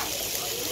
Yeah.